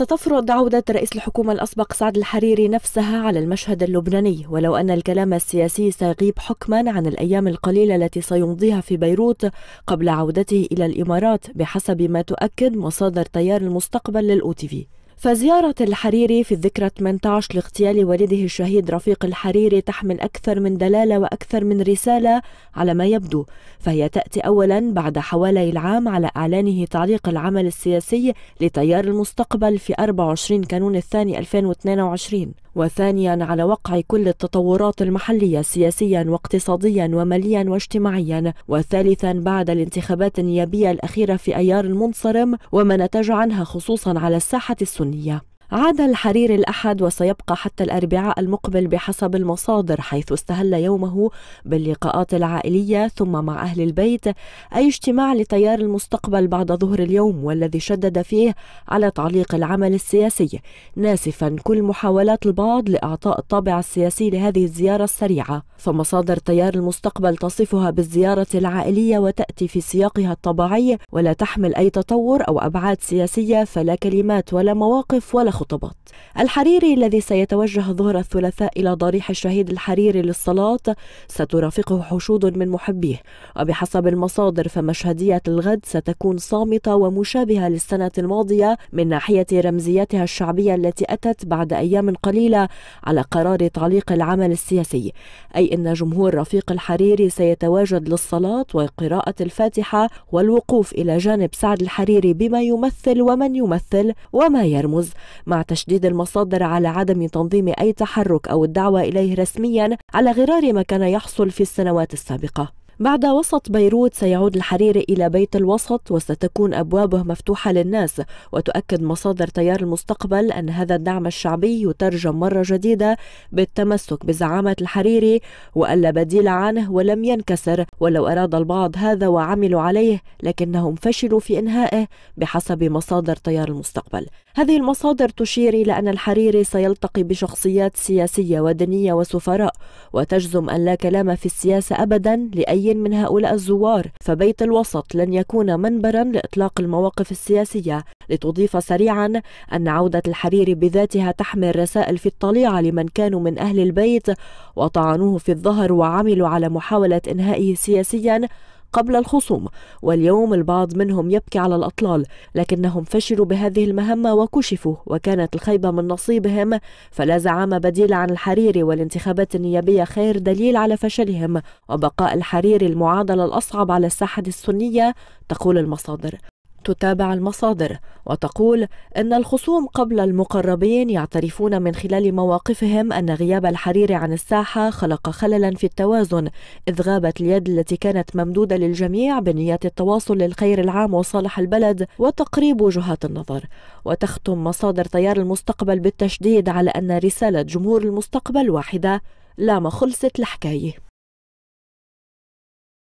ستفرض عودة رئيس الحكومة الأسبق سعد الحريري نفسها على المشهد اللبناني ولو أن الكلام السياسي سيغيب حكما عن الأيام القليلة التي سيمضيها في بيروت قبل عودته إلى الإمارات بحسب ما تؤكد مصادر تيار المستقبل للأوتيفي فزيارة الحريري في الذكرى 18 لاغتيال والده الشهيد رفيق الحريري تحمل أكثر من دلالة وأكثر من رسالة على ما يبدو. فهي تأتي أولا بعد حوالي العام على إعلانه تعليق العمل السياسي لتيار المستقبل في 24 كانون الثاني 2022 وثانيا على وقع كل التطورات المحلية سياسيا واقتصاديا وماليا واجتماعيا. وثالثا بعد الانتخابات النيابية الأخيرة في أيار المنصرم وما نتج عنها خصوصا على الساحة السنية. عاد الحرير الأحد وسيبقى حتى الأربعاء المقبل بحسب المصادر حيث استهل يومه باللقاءات العائلية ثم مع أهل البيت أي اجتماع لتيار المستقبل بعد ظهر اليوم والذي شدد فيه على تعليق العمل السياسي. ناسفا كل محاولات البعض لإعطاء الطابع السياسي لهذه الزيارة السريعة. فمصادر تيار المستقبل تصفها بالزيارة العائلية وتأتي في سياقها الطبيعي ولا تحمل أي تطور أو أبعاد سياسية فلا كلمات ولا مواقف ولا خطبات الحريري الذي سيتوجه ظهر الثلاثاء إلى ضريح الشهيد الحريري للصلاة سترافقه حشود من محبيه وبحسب المصادر فمشهدية الغد ستكون صامتة ومشابهة للسنة الماضية من ناحية رمزيتها الشعبية التي أتت بعد أيام قليلة على قرار تعليق العمل السياسي. أي أن جمهور رفيق الحريري سيتواجد للصلاة وقراءة الفاتحة والوقوف إلى جانب سعد الحريري بما يمثل ومن يمثل وما يرمز. مع تشديد المصادر على عدم تنظيم أي تحرك أو الدعوة إليه رسميا على غرار ما كان يحصل في السنوات السابقة. بعد وسط بيروت سيعود الحريري إلى بيت الوسط وستكون أبوابه مفتوحة للناس وتؤكد مصادر تيار المستقبل أن هذا الدعم الشعبي يترجم مرة جديدة بالتمسك بزعامة الحريري وألا بديل عنه ولم ينكسر. ولو أراد البعض هذا وعملوا عليه لكنهم فشلوا في إنهائه بحسب مصادر تيار المستقبل. هذه المصادر تشير إلى أن الحريري سيلتقي بشخصيات سياسية ودينية وسفراء وتجزم أن لا كلام في السياسة أبدا لأي من هؤلاء الزوار فبيت الوسط لن يكون منبرا لإطلاق المواقف السياسية. لتضيف سريعا أن عودة الحريري بذاتها تحمل رسائل في الطليعة لمن كانوا من أهل البيت وطعنوه في الظهر وعملوا على محاولة إنهائه سياسيا. قبل الخصوم واليوم البعض منهم يبكي على الأطلال لكنهم فشلوا بهذه المهمة وكشفوا وكانت الخيبة من نصيبهم فلا زعامة بديلة عن الحريري والانتخابات النيابية خير دليل على فشلهم وبقاء الحريري المعادلة الأصعب على الساحة السنية تقول المصادر. تتابع المصادر وتقول إن الخصوم قبل المقربين يعترفون من خلال مواقفهم أن غياب الحريري عن الساحة خلق خللا في التوازن إذ غابت اليد التي كانت ممدودة للجميع بنيه التواصل للخير العام وصالح البلد وتقريب وجهات النظر. وتختم مصادر تيار المستقبل بالتشديد على أن رسالة جمهور المستقبل واحدة لا ما خلصت الحكاية